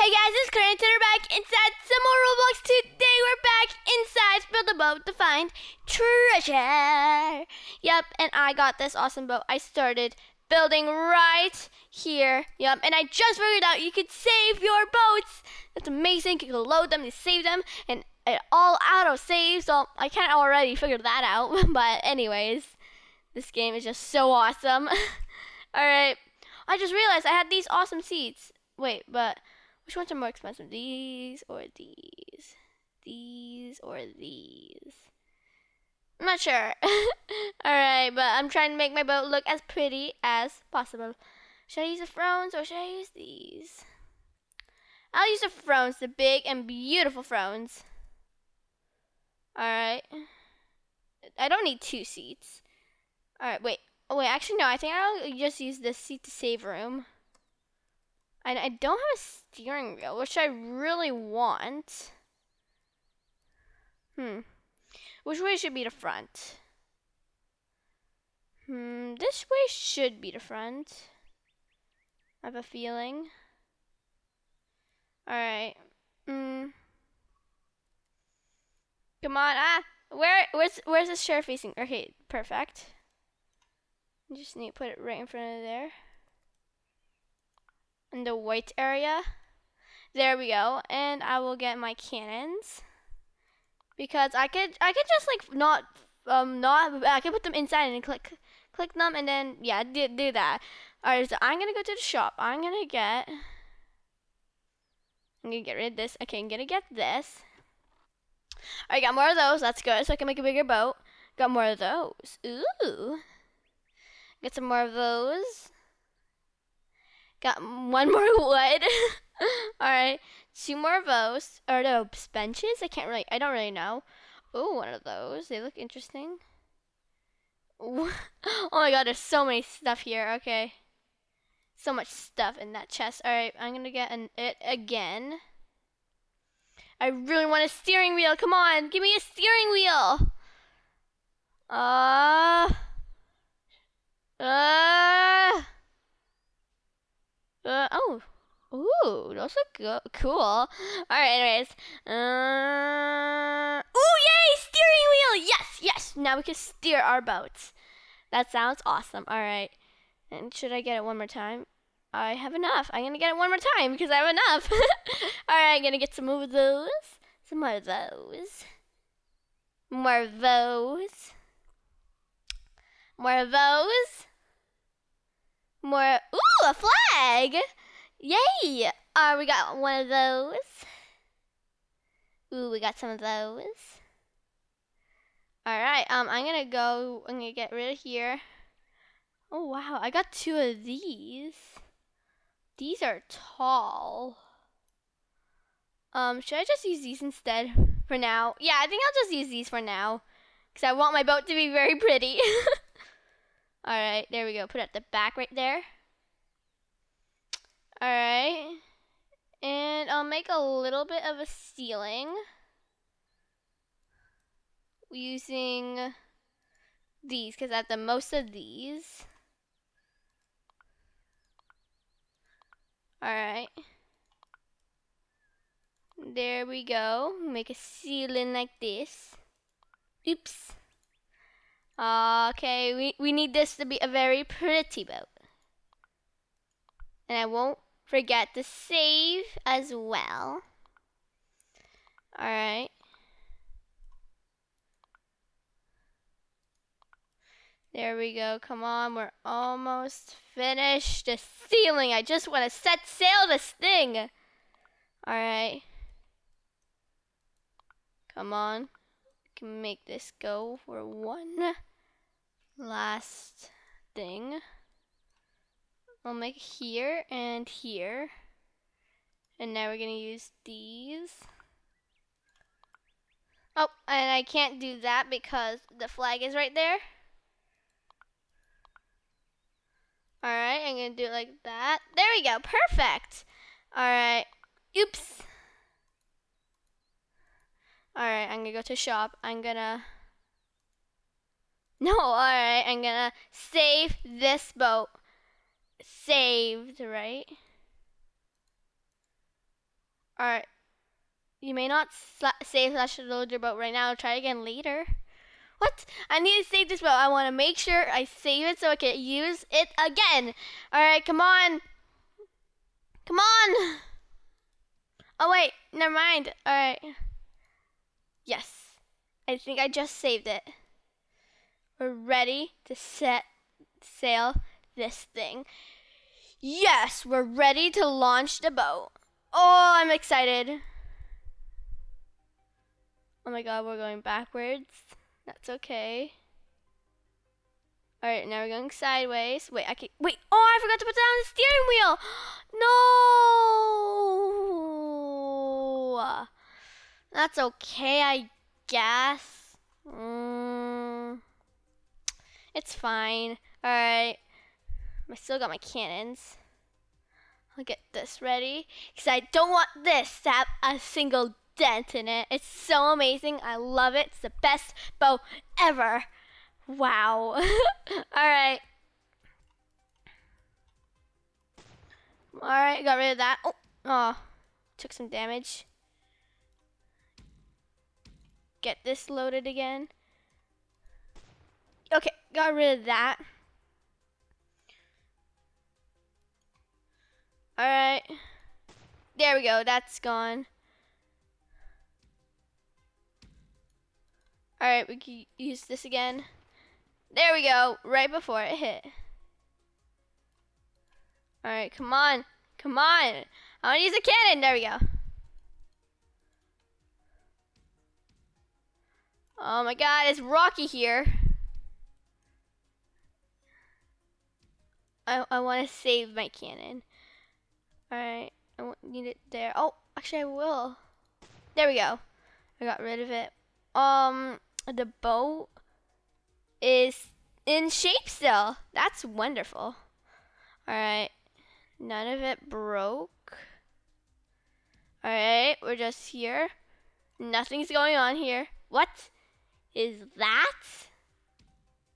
Hey guys, it's Karina We're back inside some more Roblox. Today we're back inside Build a Boat to find treasure. Yep, and I got this awesome boat. I started building right here. Yep, and I just figured out you could save your boats. That's amazing. You can load them, you save them, and it all auto saves. So I can't already figure that out. But anyways, this game is just so awesome. all right, I just realized I had these awesome seats. Wait, but which ones are more expensive? These or these? These or these? I'm not sure. Alright, but I'm trying to make my boat look as pretty as possible. Should I use the thrones or should I use these? I'll use the thrones, the big and beautiful thrones. Alright. I don't need two seats. Alright, wait. Oh, wait, actually, no. I think I'll just use this seat to save room. And I don't have a steering wheel, which I really want. Hmm. Which way should be the front? Hmm, this way should be the front. I have a feeling. Alright. Hmm. Come on, ah! Where, where's, where's the chair facing? Okay, perfect. Just need to put it right in front of there in the white area. There we go. And I will get my cannons. Because I could I could just like not um not I could put them inside and click click them and then yeah do, do that. Alright, so I'm gonna go to the shop. I'm gonna get I'm gonna get rid of this. Okay, I'm gonna get this. Alright, got more of those. That's good. So I can make a bigger boat. Got more of those. Ooh. Get some more of those. Got one more wood. Alright. Two more of those. Are those benches? I can't really, I don't really know. Oh, one of those. They look interesting. oh my god, there's so many stuff here. Okay. So much stuff in that chest. Alright, I'm gonna get an it again. I really want a steering wheel. Come on, give me a steering wheel. Uh. Uh. Uh, oh. Ooh, those look go- cool. All right, anyways. Uh, ooh, yay! Steering wheel! Yes, yes! Now we can steer our boats. That sounds awesome. All right. And should I get it one more time? I have enough. I'm going to get it one more time because I have enough. All right, I'm going to get some more of those. Some more of those. More of those. More of those. More. Ooh, a flag! Yay! Uh, we got one of those. Ooh, we got some of those. Alright, um, I'm gonna go, I'm gonna get rid of here. Oh, wow, I got two of these. These are tall. Um, should I just use these instead for now? Yeah, I think I'll just use these for now. Because I want my boat to be very pretty. Alright, there we go. Put it at the back right there. Alright. And I'll make a little bit of a ceiling. Using these, because I have the most of these. Alright. There we go. Make a ceiling like this. Oops. Okay, we, we need this to be a very pretty boat. And I won't forget to save as well. Alright. There we go. Come on, we're almost finished. The ceiling. I just want to set sail this thing. Alright. Come on. We can make this go for one last thing. I'll make here and here. And now we're going to use these. Oh, and I can't do that because the flag is right there. Alright, I'm going to do it like that. There we go. Perfect. Alright. Oops. Alright, I'm going to go to shop. I'm going to... No, alright, I'm gonna save this boat. Saved, right? Alright. You may not sla- save slash load your boat right now. Try again later. What? I need to save this boat. I want to make sure I save it so I can use it again. Alright, come on. Come on. Oh, wait. Never mind. Alright. Yes. I think I just saved it. We're ready to set sail this thing. Yes, we're ready to launch the boat. Oh, I'm excited. Oh my god, we're going backwards. That's okay. Alright, now we're going sideways. Wait, I can't. wait, oh I forgot to put down the steering wheel! No That's okay, I guess. Mm, it's fine. Alright. I still got my cannons. I'll get this ready. Because I don't want this to have a single dent in it. It's so amazing. I love it. It's the best bow ever. Wow. Alright. Alright, got rid of that. Oh, oh, took some damage. Get this loaded again. Got rid of that. Alright. There we go, that's gone. Alright, we can use this again. There we go, right before it hit. Alright, come on. Come on. I want to use a cannon. There we go. Oh my god, it's rocky here. I, I want to save my cannon. Alright, I won't need it there. Oh, actually I will. There we go. I got rid of it. Um, the boat is in shape still. That's wonderful. Alright, none of it broke. Alright, we're just here. Nothing's going on here. What is that?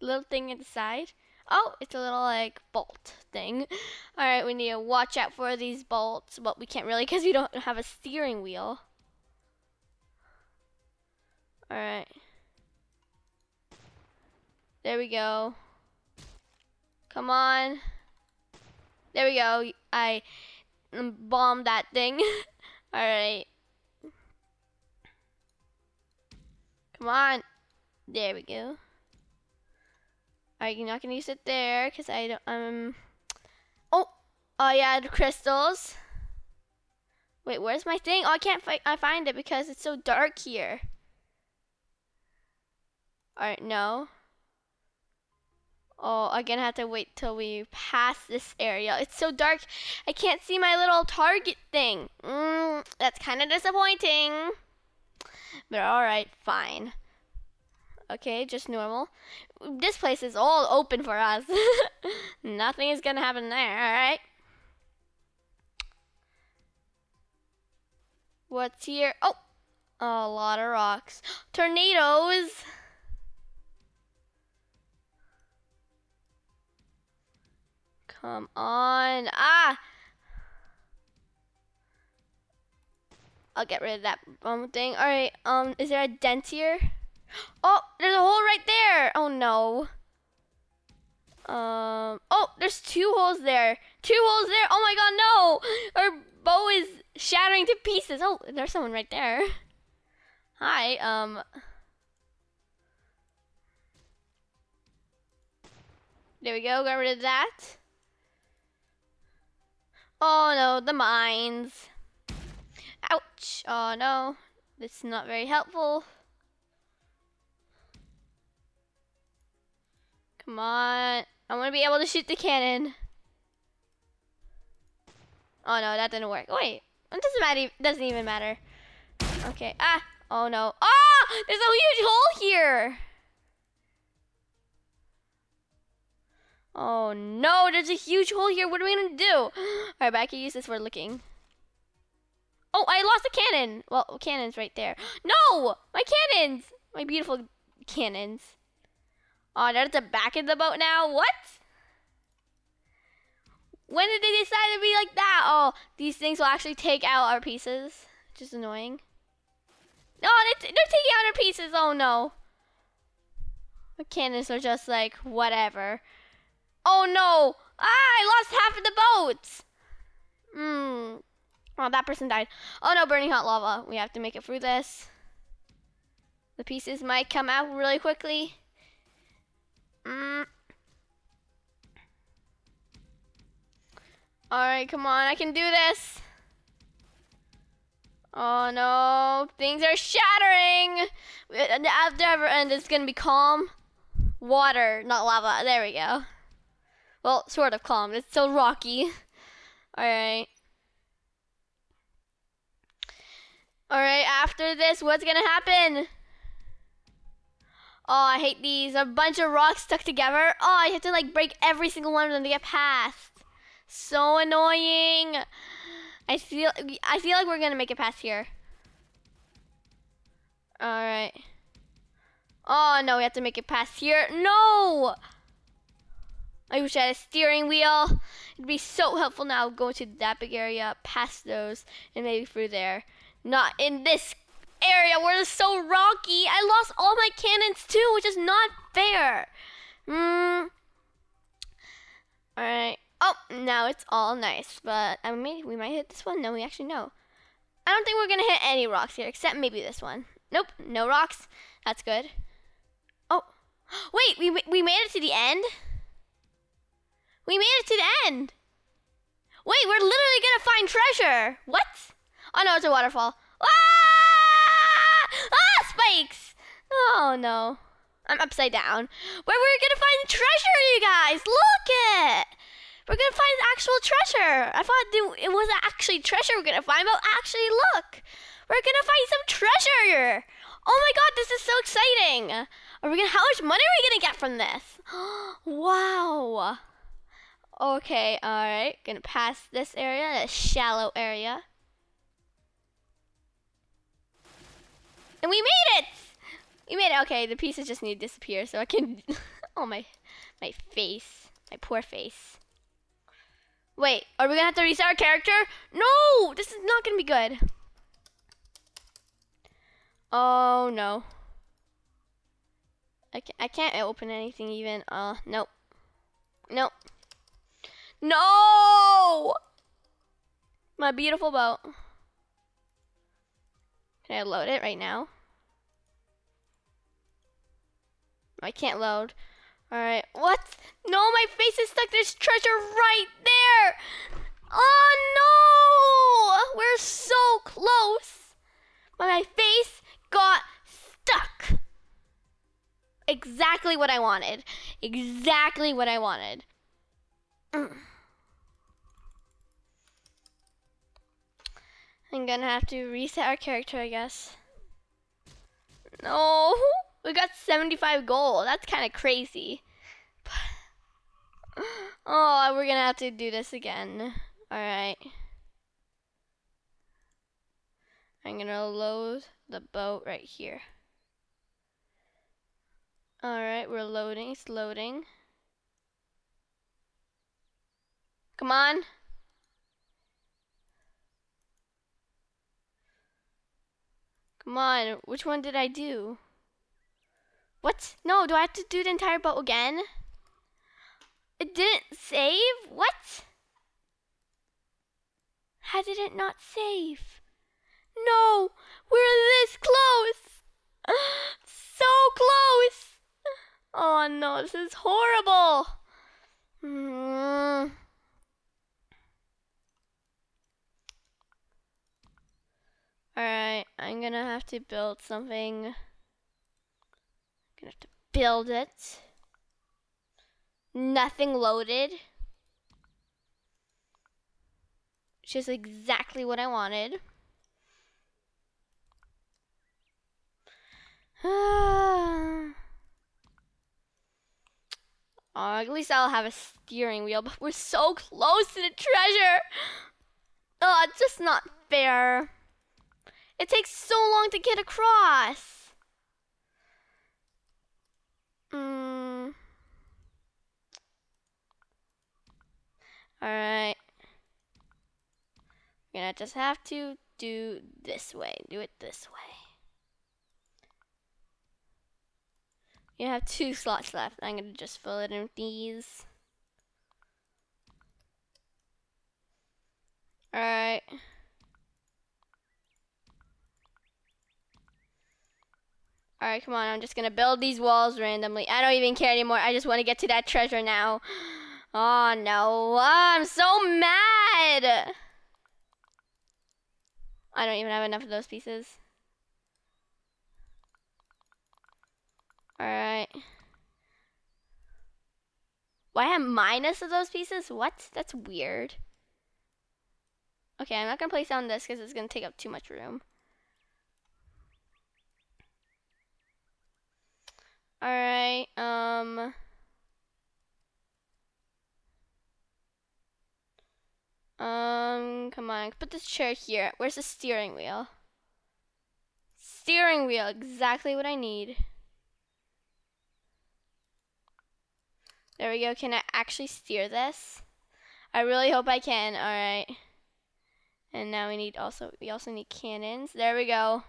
Little thing inside? Oh, it's a little like bolt thing. All right, we need to watch out for these bolts, but we can't really because we don't have a steering wheel. All right. There we go. Come on. There we go. I bombed that thing. All right. Come on. There we go. Alright, you're not gonna use it there because I don't um Oh oh yeah the crystals. Wait, where's my thing? Oh I can't fi I find it because it's so dark here. Alright, no. Oh, I'm gonna have to wait till we pass this area. It's so dark, I can't see my little target thing. Mm, that's kind of disappointing. But alright, fine. Okay, just normal. This place is all open for us. Nothing is gonna happen there, alright? What's here? Oh, a lot of rocks. Tornadoes! Come on. Ah! I'll get rid of that um thing. Alright, um, is there a dent here? Oh, there's a hole right there. Oh no. Um. Oh, there's two holes there. Two holes there. Oh my god, no! Our bow is shattering to pieces. Oh, there's someone right there. Hi. Um. There we go. Got rid of that. Oh no, the mines. Ouch. Oh no. This is not very helpful. Come on. I want to be able to shoot the cannon. Oh no, that didn't work. Wait, it doesn't matter. Doesn't even matter. Okay. Ah. Oh no. Ah! There's a huge hole here. Oh no, there's a huge hole here. What are we gonna do? All right, but I can use this for looking. Oh, I lost a cannon. Well, cannon's right there. No, my cannons. My beautiful cannons. Oh, they're at the back of the boat now? What? When did they decide to be like that? Oh, these things will actually take out our pieces. which is annoying. No, they they're taking out our pieces. Oh no. The cannons are just like whatever. Oh no! Ah, I lost half of the boats. Hmm. Oh, that person died. Oh no, burning hot lava. We have to make it through this. The pieces might come out really quickly. Mm. Alright, come on, I can do this. Oh no, things are shattering. After ever end, it's gonna be calm. Water, not lava. There we go. Well, sort of calm. It's still rocky. Alright. Alright, after this, what's gonna happen? Oh, I hate these. A bunch of rocks stuck together. Oh, I have to like break every single one of them to get past. So annoying. I feel I feel like we're gonna make it past here. Alright. Oh no, we have to make it past here. No! I wish I had a steering wheel. It'd be so helpful now going to that big area, past those, and maybe through there. Not in this area where it's so rocky. I lost all my cannons too, which is not fair. Hmm. Alright. Oh, now it's all nice, but I mean, we might hit this one. No, we actually know. I don't think we're gonna hit any rocks here, except maybe this one. Nope, no rocks. That's good. Oh, wait, we we made it to the end. We made it to the end. Wait, we're literally gonna find treasure. What? Oh no, it's a waterfall. Ah! Spikes! Oh no. I'm upside down. Where we're gonna find treasure, you guys. Look it. We're gonna find actual treasure. I thought it was actually treasure we're gonna find, but actually look. We're gonna find some treasure. Oh my god, this is so exciting. Are we gonna how much money are we gonna get from this? wow. Okay, alright. Gonna pass this area, this shallow area. And we made it! We made it. Okay, the pieces just need to disappear so I can... oh, my, my face. My poor face. Wait, are we gonna have to reset our character? No! This is not gonna be good. Oh, no. I can't, I can't open anything even. Uh, nope. Nope. No! My beautiful boat. Can I load it right now? I can't load. Alright, what? No, my face is stuck. There's treasure right there. Oh no! We're so close. My face got stuck. Exactly what I wanted. Exactly what I wanted. Mm. I'm gonna have to reset our character, I guess. No, we got 75 gold. That's kind of crazy. oh, we're gonna have to do this again. All right. I'm gonna load the boat right here. All right, we're loading. It's loading. Come on. Come on, which one did I do? What? No, do I have to do the entire boat again? It didn't save? What? How did it not save? No, we're this close. so close. Oh no, this is horrible. Mm. Alright, I'm gonna have to build something. I'm gonna have to build it. Nothing loaded. Just exactly what I wanted. oh, at least I'll have a steering wheel, but we're so close to the treasure. Oh, it's just not fair. It takes so long to get across. Mm. Alright. We're gonna just have to do this way. Do it this way. You have two slots left. I'm gonna just fill it in with these. Alright. Alright, come on. I'm just gonna build these walls randomly. I don't even care anymore. I just want to get to that treasure now. Oh no. Oh, I'm so mad. I don't even have enough of those pieces. Alright. Why have minus of those pieces? What? That's weird. Okay, I'm not gonna place down this because it's gonna take up too much room. Alright, um... Um, come on, put this chair here. Where's the steering wheel? Steering wheel, exactly what I need. There we go. Can I actually steer this? I really hope I can. All right. And now we need also, we also need cannons. There we go.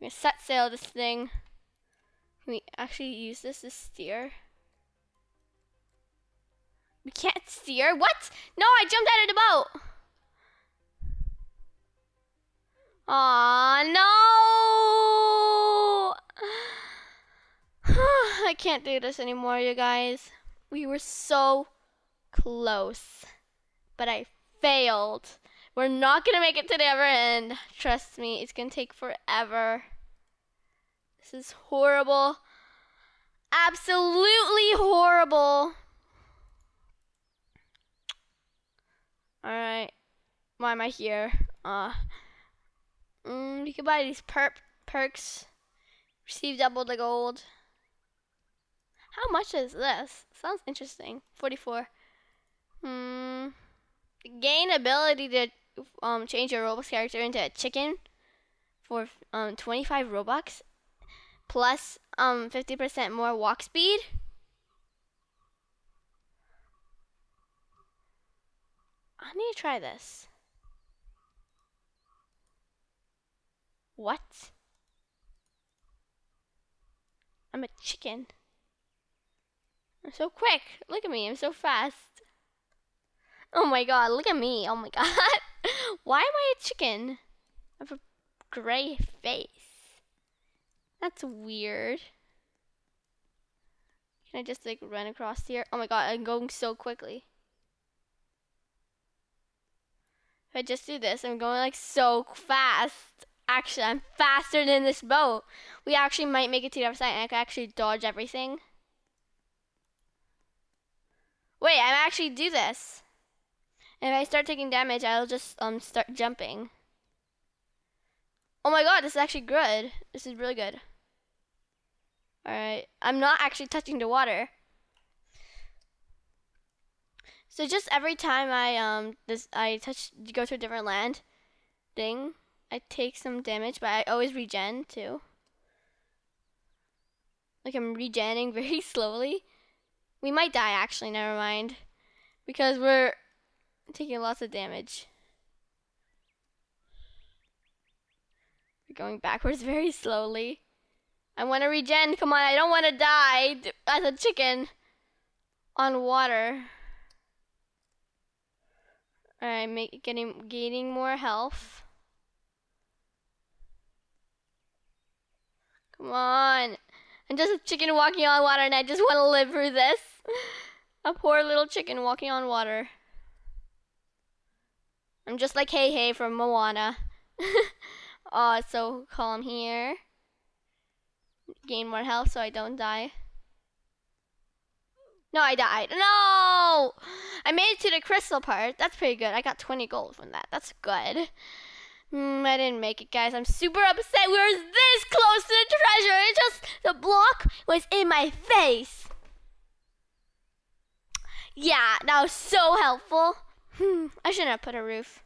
I'm gonna set sail this thing. Can we actually use this to steer? We can't steer? What? No, I jumped out of the boat. Aw, no! I can't do this anymore, you guys. We were so close, but I failed. We're not gonna make it to the other end. Trust me, it's gonna take forever. This is horrible. Absolutely horrible. Alright. Why am I here? Uh, mm, you can buy these per perks. Receive double the gold. How much is this? Sounds interesting. 44. Hmm. Gain ability to um change your Roblox character into a chicken for um 25 Robux plus um 50% more walk speed. I need to try this. What? I'm a chicken. I'm so quick. Look at me. I'm so fast. Oh my god, look at me. Oh my god. Why am I a chicken? I have a gray face. That's weird. Can I just like run across here? Oh my god, I'm going so quickly. If I just do this, I'm going like so fast. Actually, I'm faster than this boat. We actually might make it to the other side and I can actually dodge everything. Wait, I actually do this. And if I start taking damage, I'll just um start jumping. Oh my god, this is actually good. This is really good. Alright, I'm not actually touching the water. So just every time I um this I touch go to a different land thing, I take some damage, but I always regen too. Like I'm regenning very slowly. We might die actually, never mind. Because we're taking lots of damage. We're going backwards very slowly. I want to regen. Come on, I don't want to die as a chicken on water. Alright, make getting gaining more health. Come on. I'm just a chicken walking on water and I just want to live through this. A poor little chicken walking on water. I'm just like Hei Hei from Moana. oh, it's so calm here. Gain more health so I don't die. No, I died. No! I made it to the crystal part. That's pretty good. I got 20 gold from that. That's good. Mm, I didn't make it, guys. I'm super upset. We were this close to the treasure. It just, the block was in my face. Yeah, that was so helpful. Hmm, I shouldn't have put a roof.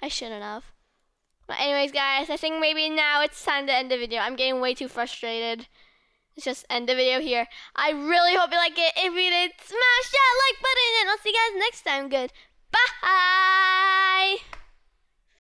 I shouldn't have. But anyways, guys, I think maybe now it's time to end the video. I'm getting way too frustrated. Let's just end the video here. I really hope you like it. If you did, smash that like button, and I'll see you guys next time. Good. Bye.